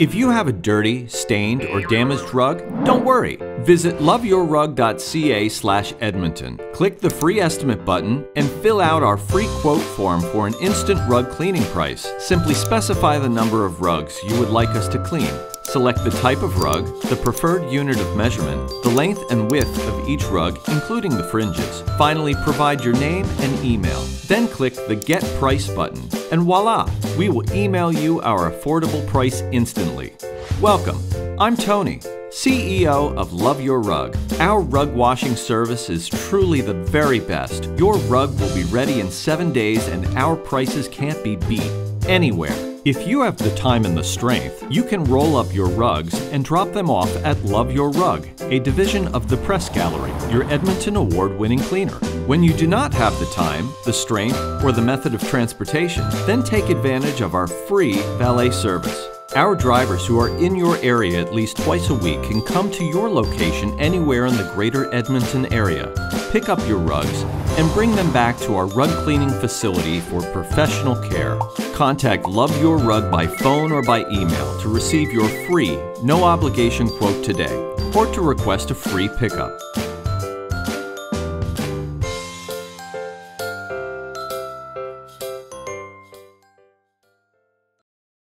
If you have a dirty, stained, or damaged rug, don't worry. Visit loveyourrug.ca slash Edmonton. Click the free estimate button and fill out our free quote form for an instant rug cleaning price. Simply specify the number of rugs you would like us to clean. Select the type of rug, the preferred unit of measurement, the length and width of each rug, including the fringes. Finally, provide your name and email. Then click the Get Price button, and voila! We will email you our affordable price instantly. Welcome. I'm Tony, CEO of Love Your Rug. Our rug washing service is truly the very best. Your rug will be ready in seven days, and our prices can't be beat anywhere. If you have the time and the strength, you can roll up your rugs and drop them off at Love Your Rug, a division of the Press Gallery, your Edmonton award winning cleaner. When you do not have the time, the strength, or the method of transportation, then take advantage of our free valet service. Our drivers who are in your area at least twice a week can come to your location anywhere in the greater Edmonton area, pick up your rugs, and bring them back to our rug cleaning facility for professional care. Contact Love Your Rug by phone or by email to receive your free, no obligation quote today or to request a free pickup.